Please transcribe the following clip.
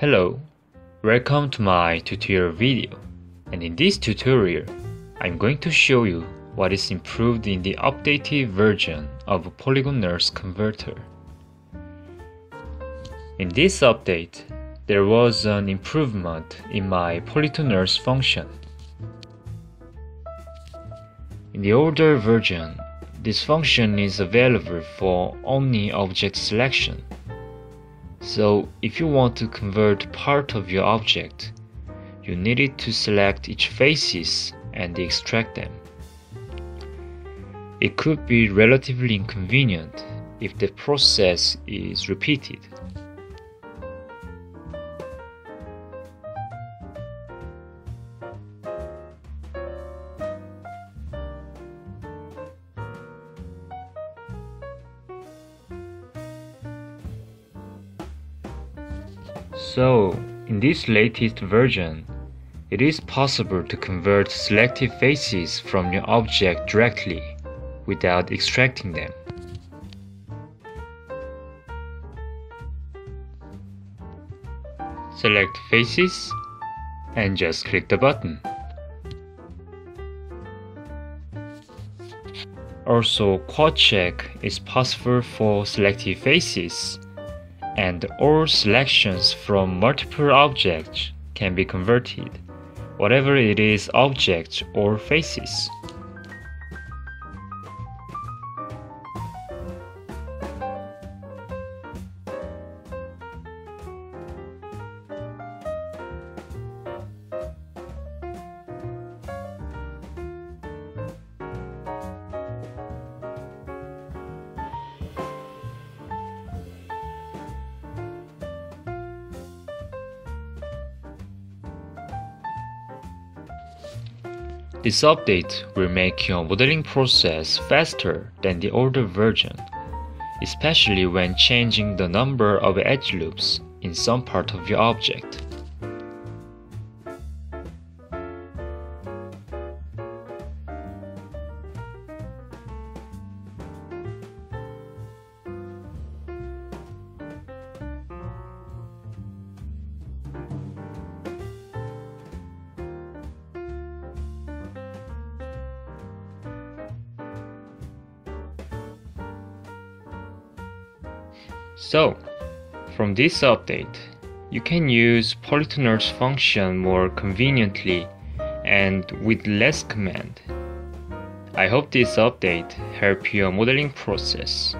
Hello, welcome to my tutorial video. And in this tutorial, I'm going to show you what is improved in the updated version of Polygon NURBS Converter. In this update, there was an improvement in my PolyToNURBS function. In the older version, this function is available for only object selection. So if you want to convert part of your object, you needed to select each faces and extract them. It could be relatively inconvenient if the process is repeated. So, in this latest version, it is possible to convert selected faces from your object directly without extracting them. Select faces and just click the button. Also, quad check is possible for selected faces and all selections from multiple objects can be converted, whatever it is objects or faces. This update will make your modeling process faster than the older version, especially when changing the number of edge loops in some part of your object. So, from this update, you can use PolyToNURBS function more conveniently and with less command. I hope this update help your modeling process.